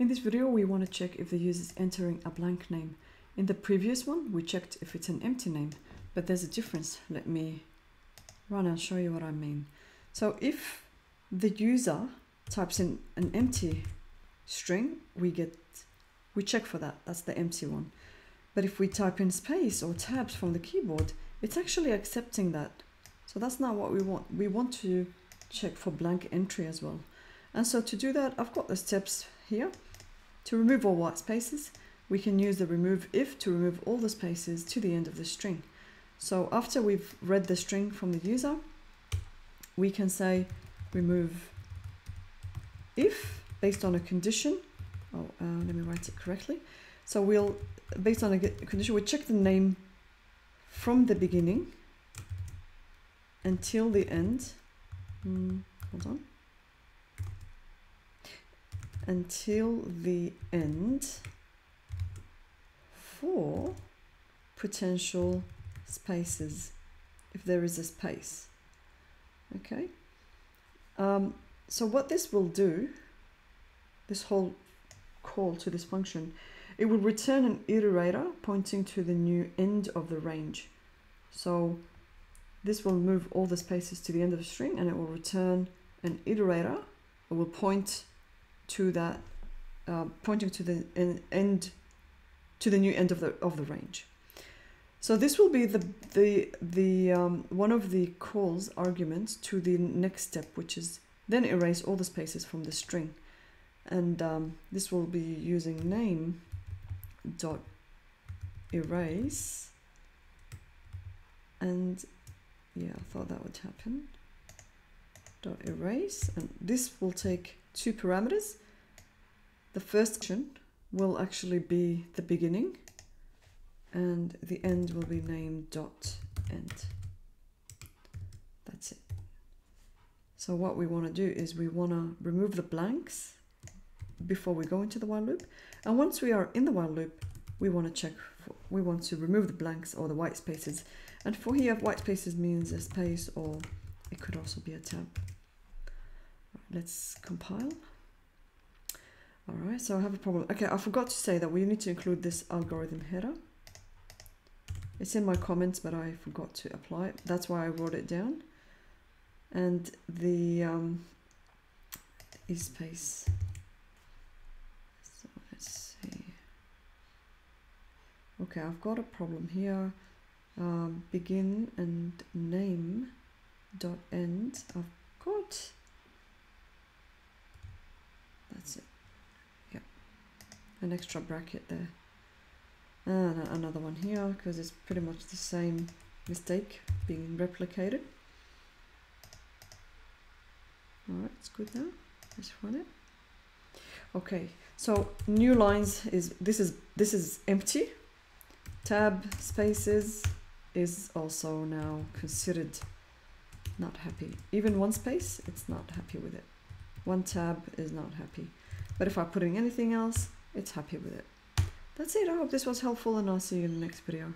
In this video, we want to check if the user is entering a blank name. In the previous one, we checked if it's an empty name, but there's a difference. Let me run and show you what I mean. So if the user types in an empty string, we get, we check for that. That's the empty one. But if we type in space or tabs from the keyboard, it's actually accepting that. So that's not what we want. We want to check for blank entry as well. And so to do that, I've got the steps here. To remove all white spaces, we can use the remove if to remove all the spaces to the end of the string. So after we've read the string from the user, we can say remove if based on a condition. Oh, uh, let me write it correctly. So we'll, based on a condition, we check the name from the beginning until the end. Mm, hold on until the end for potential spaces if there is a space. Okay? Um, so what this will do this whole call to this function it will return an iterator pointing to the new end of the range. So this will move all the spaces to the end of the string and it will return an iterator. It will point to that, uh, pointing to the end, to the new end of the of the range. So this will be the the the um, one of the calls arguments to the next step, which is then erase all the spaces from the string, and um, this will be using name dot erase, and yeah, I thought that would happen. Dot erase, and this will take two parameters. The first action will actually be the beginning and the end will be named dot end. That's it. So what we want to do is we want to remove the blanks before we go into the while loop. And once we are in the while loop, we want to check, for, we want to remove the blanks or the white spaces. And for here, white spaces means a space or it could also be a tab. Let's compile. All right, so I have a problem. Okay, I forgot to say that we need to include this algorithm header. It's in my comments, but I forgot to apply it. That's why I wrote it down. And the um, is space. So let's see. Okay, I've got a problem here. Um, begin and name dot end. I've got that's it yeah an extra bracket there. And another one here because it's pretty much the same mistake being replicated. All right it's good now. Let's run it. Okay so new lines is this is this is empty. Tab spaces is also now considered not happy. Even one space it's not happy with it. One tab is not happy. But if I put in anything else, it's happy with it. That's it. I hope this was helpful and I'll see you in the next video.